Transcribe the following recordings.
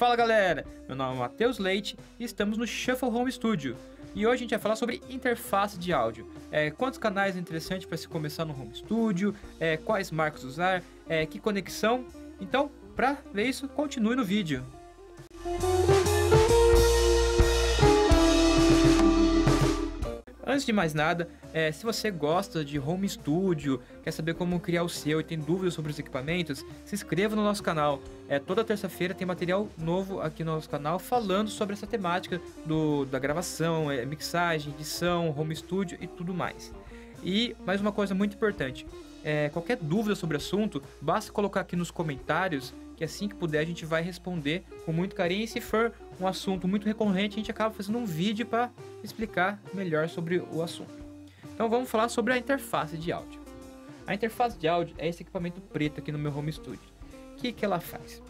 Fala galera, meu nome é Matheus Leite e estamos no Shuffle Home Studio. E hoje a gente vai falar sobre interface de áudio. É, quantos canais é interessante para se começar no Home Studio, é, quais marcos usar, é, que conexão. Então, para ver isso, continue no vídeo. Antes de mais nada, é, se você gosta de home studio, quer saber como criar o seu e tem dúvidas sobre os equipamentos, se inscreva no nosso canal. É, toda terça-feira tem material novo aqui no nosso canal falando sobre essa temática do, da gravação, é, mixagem, edição, home studio e tudo mais. E mais uma coisa muito importante: é, qualquer dúvida sobre o assunto, basta colocar aqui nos comentários que assim que puder a gente vai responder com muito carinho. E se for um assunto muito recorrente, a gente acaba fazendo um vídeo para explicar melhor sobre o assunto. Então vamos falar sobre a interface de áudio. A interface de áudio é esse equipamento preto aqui no meu home studio. O que, que ela faz?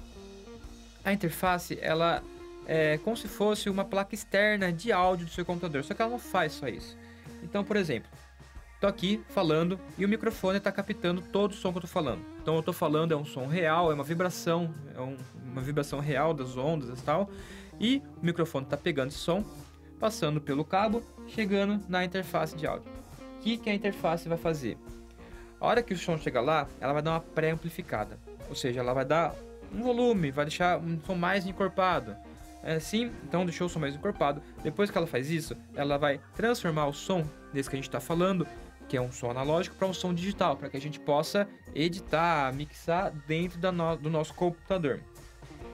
A interface ela é como se fosse uma placa externa de áudio do seu computador, só que ela não faz só isso. Então, por exemplo, tô aqui falando e o microfone está captando todo o som que eu tô falando. Então eu tô falando, é um som real, é uma vibração, é um, uma vibração real das ondas e tal. E o microfone está pegando esse som, passando pelo cabo, chegando na interface de áudio. O que, que a interface vai fazer? A hora que o som chegar lá, ela vai dar uma pré-amplificada. Ou seja, ela vai dar um volume, vai deixar um som mais encorpado. É assim, então deixou o som mais encorpado. Depois que ela faz isso, ela vai transformar o som desse que a gente está falando que é um som analógico, para um som digital, para que a gente possa editar, mixar dentro no, do nosso computador.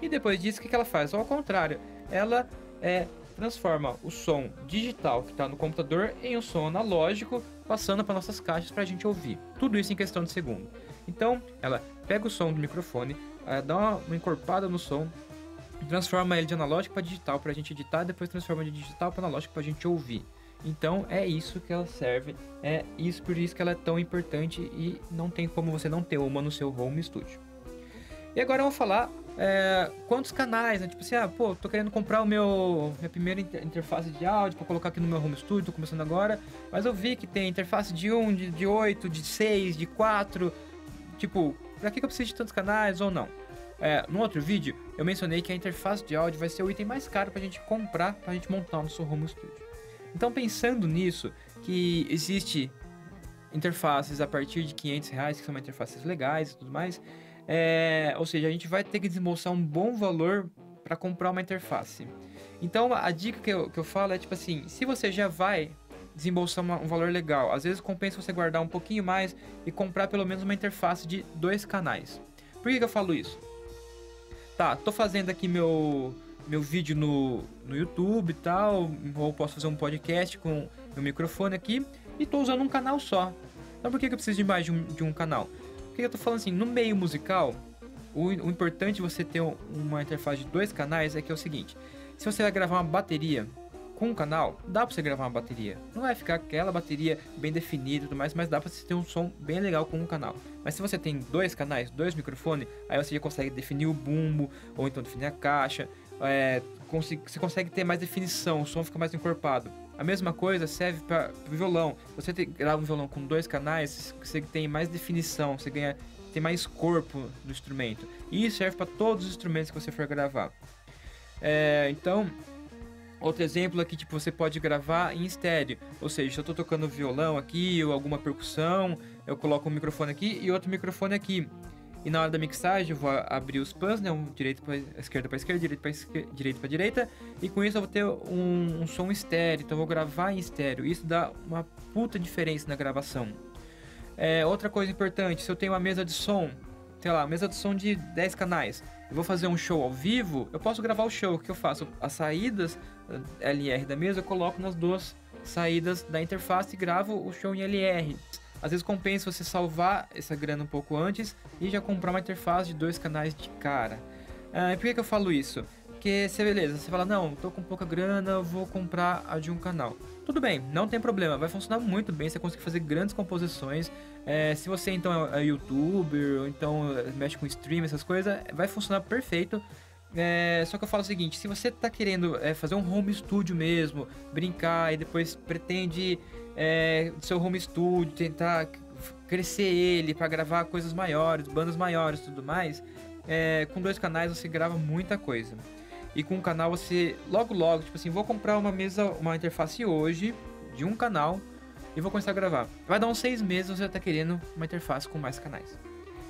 E depois disso, o que, ela faz? Ao contrário, ela é, transforma o som digital que está no computador em um som analógico, passando para nossas caixas para a gente ouvir. Tudo isso em questão de segundo. Então, ela pega o som do microfone, é, dá uma encorpada no som, transforma ele de analógico para digital para a gente editar, depois transforma de digital para analógico para a gente ouvir. Então é isso que ela serve, é isso por isso que ela é tão importante e não tem como você não ter uma no seu home studio. E agora eu vou falar é, quantos canais, né? Tipo assim, ah, pô, tô querendo comprar o meu minha primeira inter interface de áudio para colocar aqui no meu home studio, tô começando agora, mas eu vi que tem interface de 1, de, de 8, de 6, de 4. Tipo, pra que, eu preciso de tantos canais ou não? É, no outro vídeo, eu mencionei que a interface de áudio vai ser o item mais caro pra gente comprar, pra gente montar no seu home studio. Então, pensando nisso, que existe interfaces a partir de 500 reais, que são interfaces legais e tudo mais, é, ou seja, a gente vai ter que desembolsar um bom valor para comprar uma interface. Então, a dica que eu, que eu falo é tipo assim: se você já vai desembolsar uma, um valor legal, às vezes compensa você guardar um pouquinho mais e comprar pelo menos uma interface de dois canais. Por que, que eu falo isso? Tá, tô fazendo aqui meu meu vídeo no, no YouTube e tal, ou posso fazer um podcast com meu microfone aqui, e estou usando um canal só. Então por que, que eu preciso de mais de um, de um canal? Porque eu estou falando assim, no meio musical, o, o importante de você ter uma interface de dois canais é que é o seguinte, se você vai gravar uma bateria com um canal, dá pra você gravar uma bateria. Não vai ficar aquela bateria bem definida e tudo mais, mas dá pra você ter um som bem legal com um canal. Mas se você tem dois canais, dois microfones, aí você já consegue definir o bumbo, ou então definir a caixa, é, você consegue ter mais definição, o som fica mais encorpado. A mesma coisa serve para o violão. Você grava um violão com dois canais, você tem mais definição, você ganha tem mais corpo no instrumento. E isso serve para todos os instrumentos que você for gravar. É, então, outro exemplo aqui, tipo, você pode gravar em estéreo. Ou seja, se eu estou tocando violão aqui ou alguma percussão, eu coloco um microfone aqui e outro microfone aqui. E na hora da mixagem eu vou abrir os pans, né? Um direito para esquerda para esquerda, direito para esquerda, direito para direita. E com isso eu vou ter um, um, som estéreo, então eu vou gravar em estéreo. Isso dá uma puta diferença na gravação. É, outra coisa importante, se eu tenho uma mesa de som, sei lá, mesa de som de 10 canais, eu vou fazer um show ao vivo, eu posso gravar o show. O que eu faço? As saídas LR da mesa eu coloco nas duas saídas da interface e gravo o show em LR. Às vezes compensa você salvar essa grana um pouco antes e já comprar uma interface de dois canais de cara. Ah, e por que, que eu falo isso? Porque você, beleza, você fala, não, tô com pouca grana, vou comprar a de um canal. Tudo bem, não tem problema, vai funcionar muito bem, você consegue fazer grandes composições. É, se você então é youtuber, ou então é, mexe com stream, essas coisas, vai funcionar perfeito. É, só que eu falo o seguinte, se você tá querendo é, fazer um home studio mesmo, brincar e depois pretende é, seu home studio, tentar crescer ele para gravar coisas maiores, bandas maiores tudo mais, é, com dois canais você grava muita coisa. e com um canal você logo logo, tipo assim, vou comprar uma mesa, uma interface hoje de um canal e vou começar a gravar. Vai dar uns seis meses você tá querendo uma interface com mais canais.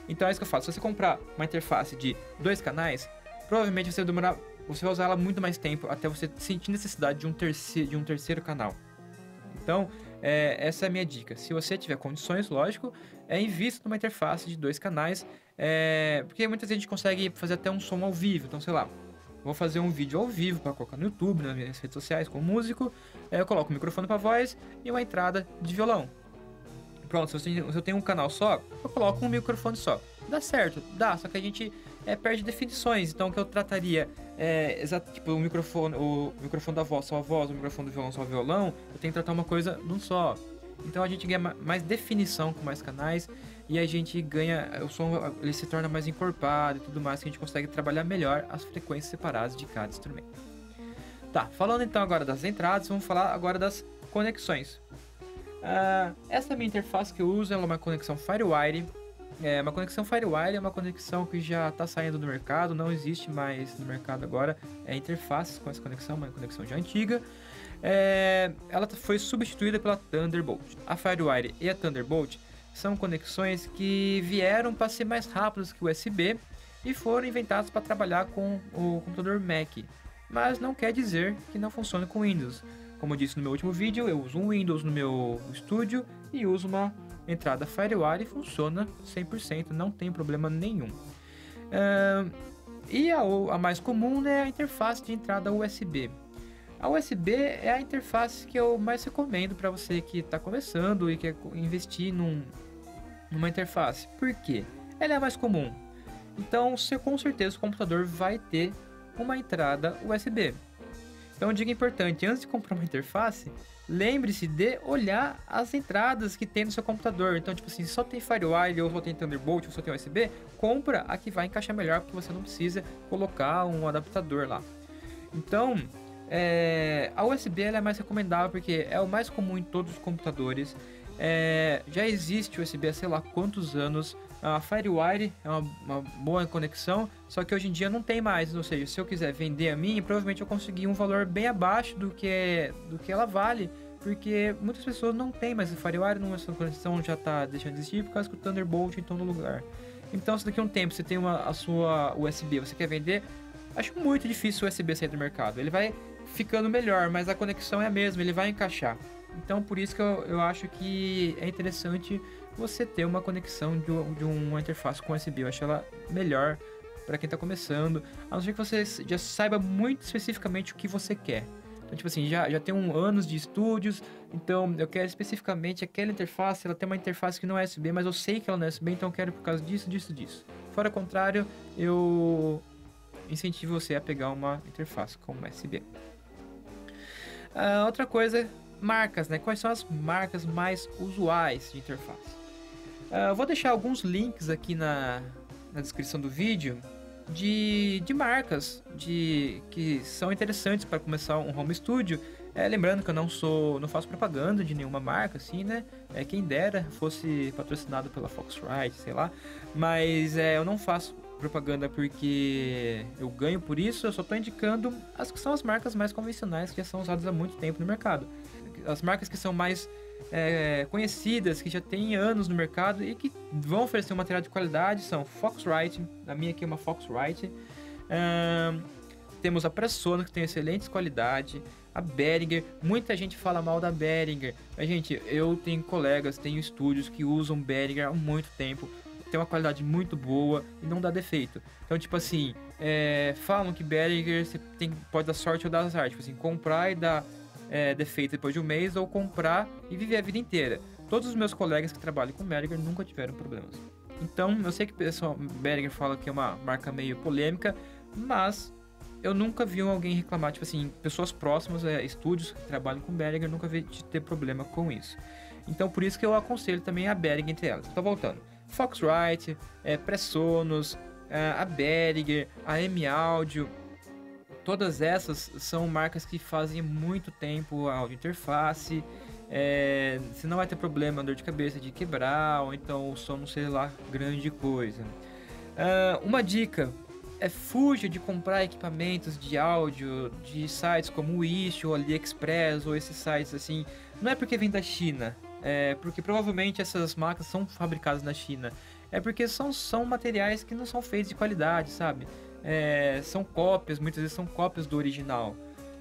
Então é isso que eu falo. Se você comprar uma interface de dois canais, provavelmente você vai demorar. Você vai usar ela muito mais tempo até você sentir necessidade de um terceiro, de um terceiro canal. Então, é, essa é a minha dica. Se você tiver condições, lógico, é invista numa interface de dois canais. É, porque muitas vezes a gente consegue fazer até um som ao vivo. Então, sei lá, vou fazer um vídeo ao vivo para colocar no YouTube, nas minhas redes sociais, como músico. É, eu coloco o microfone para voz e uma entrada de violão. Pronto, se eu, tenho, se eu tenho um canal só, eu coloco um microfone só. Dá certo, dá, só que a gente é, perde definições. Então, o que eu trataria é, exato, tipo, o microfone, o microfone da voz só a voz, o microfone do violão só violão, eu tenho que tratar uma coisa num só. Então a gente ganha mais definição com mais canais e a gente ganha, o som ele se torna mais encorpado e tudo mais, que a gente consegue trabalhar melhor as frequências separadas de cada instrumento. Tá, falando então agora das entradas, vamos falar agora das conexões. Uh, essa minha interface que eu uso é uma conexão FireWire. É uma conexão FireWire é uma conexão que já está saindo do mercado, não existe mais no mercado agora. É interfaces com essa conexão, uma conexão já antiga. É, ela foi substituída pela Thunderbolt. A FireWire e a Thunderbolt são conexões que vieram para ser mais rápidas que o USB e foram inventadas para trabalhar com o computador Mac. Mas não quer dizer que não funcione com Windows. Como eu disse no meu último vídeo, eu uso um Windows no meu estúdio e uso uma entrada FireWire e funciona 100%, não tem problema nenhum. Uh, e a, a, mais comum é a interface de entrada USB. A USB é a interface que eu mais recomendo para você que está começando e quer investir num, numa interface. Por quê? Ela é a mais comum. Então, você, com certeza o computador vai ter uma entrada USB. Então, dica importante: antes de comprar uma interface, lembre-se de olhar as entradas que tem no seu computador. Então, tipo assim, só tem FireWire ou só tem Thunderbolt ou só tem USB, compra a que vai encaixar melhor, porque você não precisa colocar um adaptador lá. Então, é, a USB é mais recomendável porque é o mais comum em todos os computadores. É, já existe USB há sei lá quantos anos. A FireWire é uma, uma, boa conexão, só que hoje em dia não tem mais. Ou seja, se eu quiser vender a minha, provavelmente eu consegui um valor bem abaixo do que, do que ela vale, porque muitas pessoas não têm mais a FireWire, não, essa conexão já está deixando de existir por causa que o Thunderbolt está no lugar. Então, se daqui a um tempo você tem uma, a sua USB, você quer vender, acho muito difícil o USB sair do mercado. Ele vai ficando melhor, mas a conexão é a mesma, ele vai encaixar. Então, por isso que eu, eu acho que é interessante você ter uma conexão de, de uma interface com USB. Eu acho ela melhor para quem está começando, a não ser que você já saiba muito especificamente o que você quer. Então, tipo assim, já, já tem um anos de estúdios, então eu quero especificamente aquela interface, ela tem uma interface que não é USB, mas eu sei que ela não é USB, então eu quero por causa disso, disso, disso. Fora contrário, eu incentivo você a pegar uma interface com USB. Uh, outra coisa marcas, né? Quais são as marcas mais usuais de interface? Uh, vou deixar alguns links aqui na, na descrição do vídeo de, de marcas de que são interessantes para começar um home studio. É, lembrando que eu não sou, não faço propaganda de nenhuma marca, assim, né? É, quem dera fosse patrocinado pela Foxrite, sei lá. Mas é, eu não faço propaganda porque eu ganho por isso, eu só estou indicando as que são as marcas mais convencionais que já são usadas há muito tempo no mercado as marcas que são mais é, conhecidas, que já têm anos no mercado e que vão oferecer um material de qualidade são Foxrite, a minha aqui é uma Foxrite. Um, temos a Pressona, que tem excelentes qualidade. A Behringer, muita gente fala mal da Behringer. Mas, gente, eu tenho colegas, tenho estúdios que usam Behringer há muito tempo. Tem uma qualidade muito boa e não dá defeito. Então, tipo assim, é, falam que Behringer você tem, pode dar sorte ou dar azar. Tipo assim, comprar e dar é, defeito depois de um mês ou comprar e viver a vida inteira. Todos os meus colegas que trabalham com Behringer nunca tiveram problemas. Então, eu sei que o pessoal fala que é uma marca meio polêmica, mas eu nunca vi alguém reclamar, tipo assim, pessoas próximas, é, estúdios que trabalham com Behringer, nunca vi de ter problema com isso. Então, por isso que eu aconselho também a Behringer entre elas. Estou voltando. Foxrite, é, Pressonos, é, a Behringer, a M-Audio, todas essas são marcas que fazem muito tempo a interface. É, você não vai ter problema, dor de cabeça de quebrar, ou então o som não ser lá grande coisa. Uh, uma dica é, fuja de comprar equipamentos de áudio de sites como o Wish ou AliExpress ou esses sites assim. Não é porque vem da China, é porque provavelmente essas máquinas são fabricadas na China. É porque são, são materiais que não são feitos de qualidade, sabe? É, são cópias, muitas vezes são cópias do original.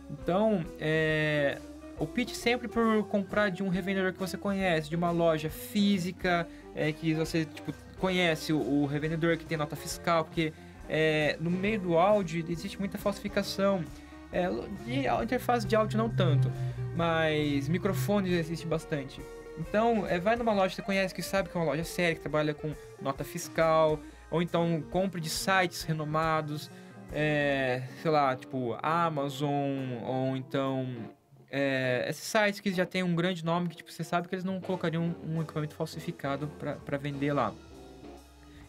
Então, é, opte sempre por comprar de um revendedor que você conhece, de uma loja física, é, que você tipo, conhece o, o, revendedor que tem nota fiscal, porque é, no meio do áudio existe muita falsificação. É, de interface de áudio não tanto, mas microfones existe bastante. Então, é, vai numa loja que você conhece, que sabe que é uma loja séria, que trabalha com nota fiscal, ou então compre de sites renomados, é, sei lá, tipo Amazon, ou então é, esses sites que já tem um grande nome que tipo, você sabe que eles não colocariam um, equipamento falsificado para vender lá.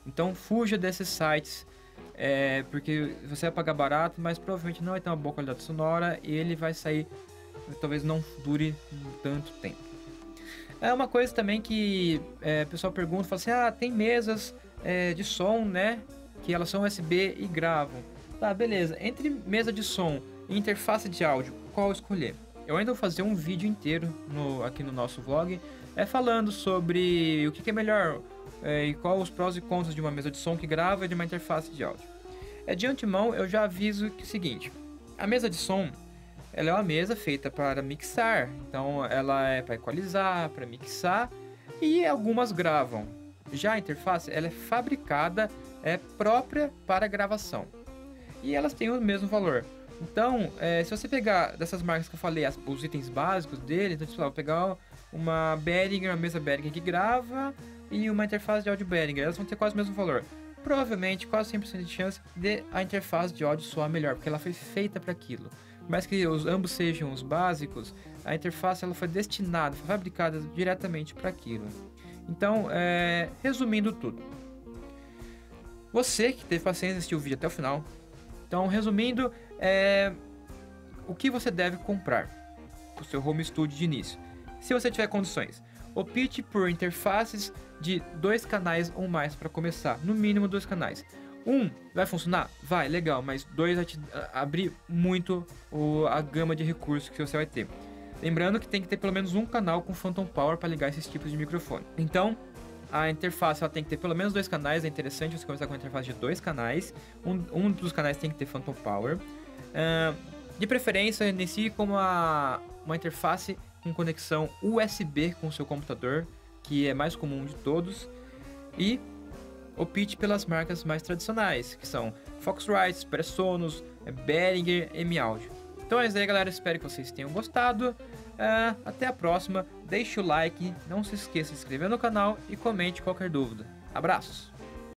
Então fuja desses sites, é, porque você vai pagar barato, mas provavelmente não vai ter uma boa qualidade sonora e ele vai sair, talvez não dure tanto tempo. É uma coisa também que é, o pessoal pergunta, fala assim, ah, tem mesas é, de som, né, que elas são USB e gravam. Tá, beleza. Entre mesa de som e interface de áudio, qual escolher? Eu ainda vou fazer um vídeo inteiro no, aqui no nosso vlog é, falando sobre o que, que é melhor é, e qual os prós e contras de uma mesa de som que grava e de uma interface de áudio. É, de antemão, eu já aviso que é o seguinte: a mesa de som ela é uma mesa feita para mixar, então ela é para equalizar, para mixar e algumas gravam. Já a interface ela é fabricada, é própria para gravação e elas têm o mesmo valor. Então, é, se você pegar dessas marcas que eu falei, as, os itens básicos deles, então, tipo, vou pegar uma Behringer, uma mesa Behringer que grava e uma interface de áudio Behringer, elas vão ter quase o mesmo valor. Provavelmente, quase 100% de chance de a interface de áudio soar melhor, porque ela foi feita para aquilo. Mas que os, ambos sejam os básicos, a interface ela foi destinada, foi fabricada diretamente para aquilo. Então, é, resumindo tudo. Você que teve paciência de assistir o vídeo até o final, então, resumindo, é, o que você deve comprar o seu home studio de início. Se você tiver condições, opte por interfaces de dois canais ou mais para começar, no mínimo dois canais. Um vai funcionar? Vai, legal, mas dois vai te abrir muito a gama de recursos que você vai ter. Lembrando que tem que ter pelo menos um canal com Phantom Power para ligar esses tipos de microfone. Então, a interface ela tem que ter pelo menos dois canais, é interessante você começar com uma interface de dois canais. Um, um dos canais tem que ter Phantom Power. Uh, de preferência, inicie com uma, uma interface com conexão USB com o seu computador, que é mais comum de todos. E opte pelas marcas mais tradicionais, que são Foxrite, Presonus, Behringer e M-Audio. Então é isso aí, galera. Espero que vocês tenham gostado. Uh, até a próxima. Deixe o like, não se esqueça de se inscrever no canal e comente qualquer dúvida. Abraços!